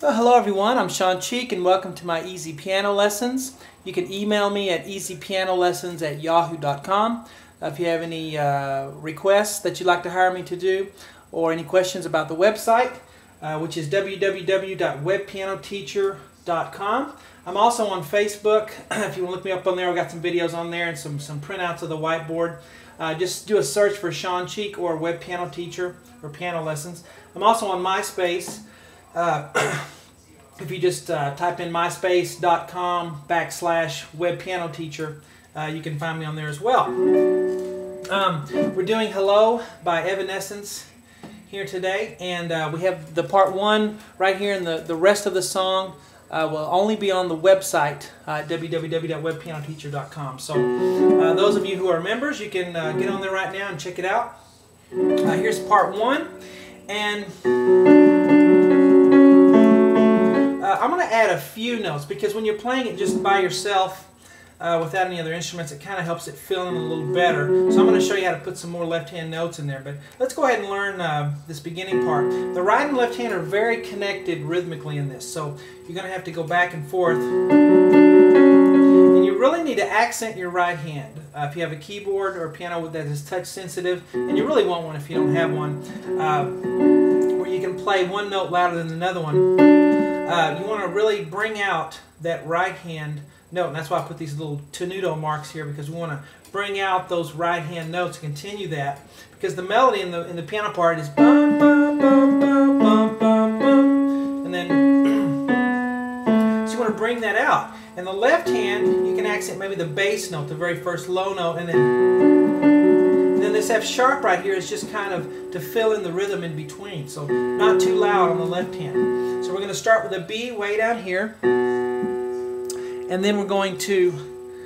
Well, hello everyone, I'm Shawn Cheek and welcome to my Easy Piano Lessons. You can email me at easypianolessons at yahoo.com uh, if you have any uh, requests that you'd like to hire me to do or any questions about the website, uh, which is www.webpianoteacher.com. I'm also on Facebook. if you want to look me up on there, I've got some videos on there and some, some printouts of the whiteboard. Uh, just do a search for Shawn Cheek or Web Piano Teacher or Piano Lessons. I'm also on MySpace. Uh, if you just uh, type in myspace.com backslash web piano teacher, uh, you can find me on there as well. Um, we're doing Hello by Evanescence here today, and uh, we have the part one right here, and the, the rest of the song uh, will only be on the website uh, www.webpianoteacher.com. So, uh, those of you who are members, you can uh, get on there right now and check it out. Here's part one, and a few notes because when you're playing it just by yourself uh, without any other instruments, it kind of helps it fill in a little better. So I'm going to show you how to put some more left-hand notes in there. But let's go ahead and learn uh, this beginning part. The right and left hand are very connected rhythmically in this, so you're going to have to go back and forth. And you really need to accent your right hand. Uh, if you have a keyboard or a piano that is touch sensitive, and you really want one if you don't have one, uh, where you can play one note louder than another one uh, you want to really bring out that right hand note. And that's why I put these little tenuto marks here because we want to bring out those right hand notes and continue that. Because the melody in the in the piano part is bum bum bum bum bum bum bum. And then so you want to bring that out. And the left hand, you can accent maybe the bass note, the very first low note, and then then this F sharp right here is just kind of to fill in the rhythm in between. So not too loud on the left hand. Going to start with a B way down here. And then we're going to,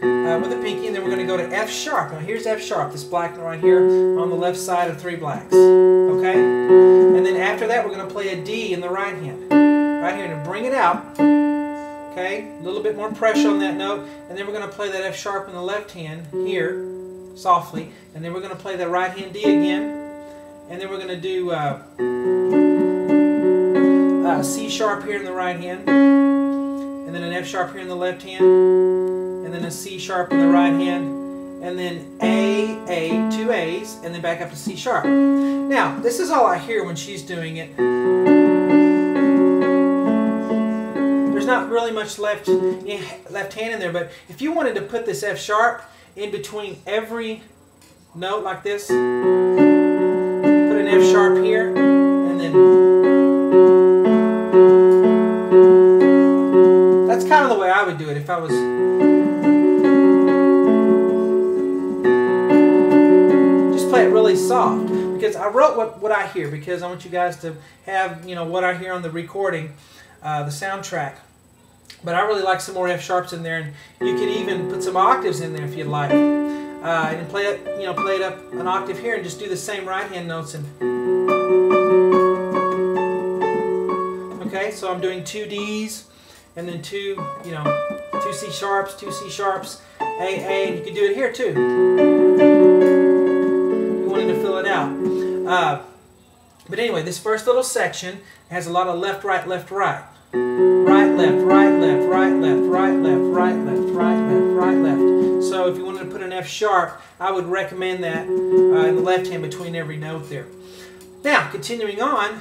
uh, with a pinky, and then we're going to go to F sharp. Now here's F sharp, this black right here on the left side of three blacks. Okay? And then after that we're going to play a D in the right hand. Right here, and bring it out. Okay? A little bit more pressure on that note. And then we're going to play that F sharp in the left hand here, softly. And then we're going to play the right hand D again. And then we're going to do... Uh, uh, C sharp here in the right hand, and then an F sharp here in the left hand, and then a C sharp in the right hand, and then A, A, two A's, and then back up to C sharp. Now, this is all I hear when she's doing it. There's not really much left, left hand in there, but if you wanted to put this F sharp in between every note like this, put an F sharp here, if I was just play it really soft because I wrote what, what I hear because I want you guys to have you know what I hear on the recording uh, the soundtrack. But I really like some more F sharps in there and you can even put some octaves in there if you'd like. Uh, and play it you know play it up an octave here and just do the same right hand notes and okay so I'm doing two D's and then two, you know, two C sharps, two C sharps, A, A, and you can do it here too. You wanted to fill it out. Uh, but anyway, this first little section has a lot of left, right, left, right. Right, left, right, left, right, left, right, left, right, left, right, left, right, left. So if you wanted to put an F sharp, I would recommend that uh, in the left hand between every note there. Now, continuing on,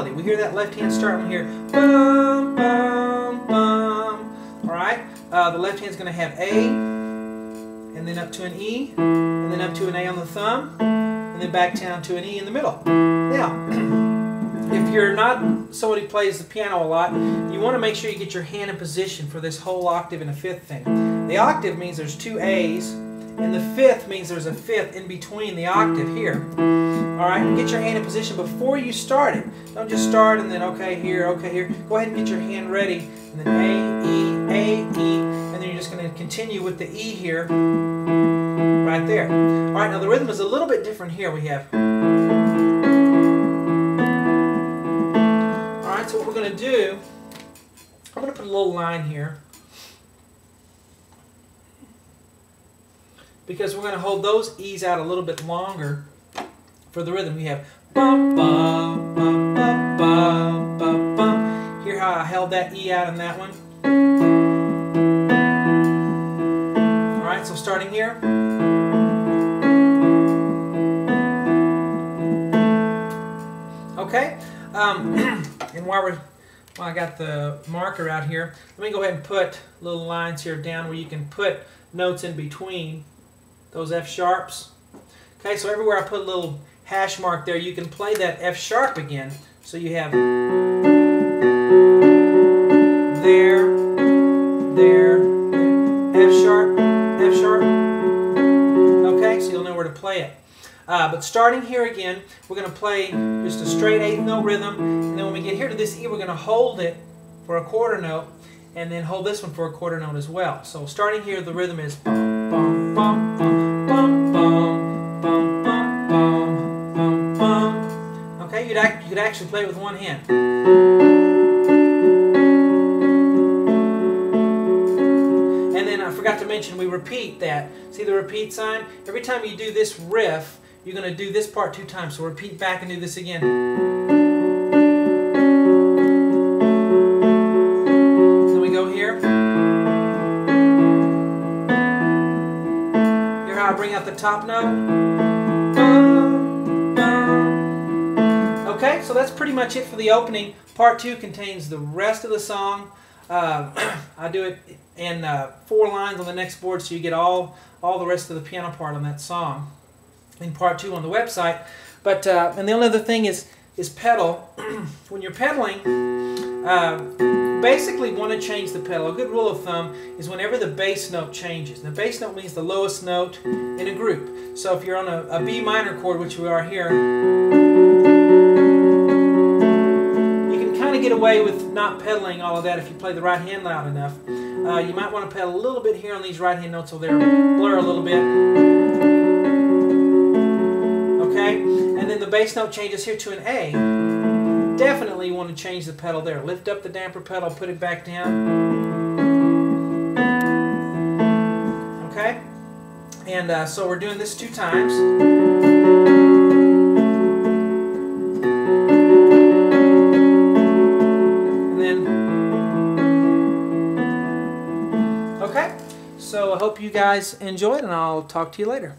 melody. We hear that left hand start. We hear bum, bum, bum. All right? Uh, the left hand's going to have A, and then up to an E, and then up to an A on the thumb, and then back down to an E in the middle. Now, if you're not somebody who plays the piano a lot, you want to make sure you get your hand in position for this whole octave and a fifth thing. The octave means there's two A's, and the fifth means there's a fifth in between the octave here. All right, get your hand in position before you start it. Don't just start and then, okay, here, okay, here. Go ahead and get your hand ready. And then A, E, A, E. And then you're just going to continue with the E here, right there. All right, now the rhythm is a little bit different here. We have. All right, so what we're going to do, I'm going to put a little line here. Because we're going to hold those E's out a little bit longer for the rhythm, we have bum bum bum bum bum bum bum. Hear how I held that E out in that one? All right, so starting here. Okay, um, and while we're while I got the marker out here, let me go ahead and put little lines here down where you can put notes in between those F sharps. Okay, so everywhere I put a little hash mark there, you can play that F sharp again. So you have there, there, F sharp, F sharp. Okay, so you'll know where to play it. Uh, but starting here again, we're going to play just a straight eighth note rhythm. And then when we get here to this E, we're going to hold it for a quarter note and then hold this one for a quarter note as well. So starting here, the rhythm is bum, bum, bum, Okay, you'd act, you could actually play it with one hand. And then I forgot to mention, we repeat that. See the repeat sign? Every time you do this riff, you're going to do this part two times. So repeat back and do this again. Then we go here. Hear how I bring out the top note? So that's pretty much it for the opening. Part two contains the rest of the song. Uh, I do it in uh, four lines on the next board, so you get all all the rest of the piano part on that song in part two on the website. But uh, and the only other thing is is pedal. when you're pedaling, uh, basically want to change the pedal. A good rule of thumb is whenever the bass note changes. the bass note means the lowest note in a group. So if you're on a, a B minor chord, which we are here, get away with not pedaling all of that if you play the right hand loud enough. Uh, you might want to pedal a little bit here on these right hand notes so they're blur a little bit Okay, and then the bass note changes here to an A, definitely want to change the pedal there. Lift up the damper pedal, put it back down. Okay? And uh, so we're doing this two times. You guys enjoyed and I'll talk to you later.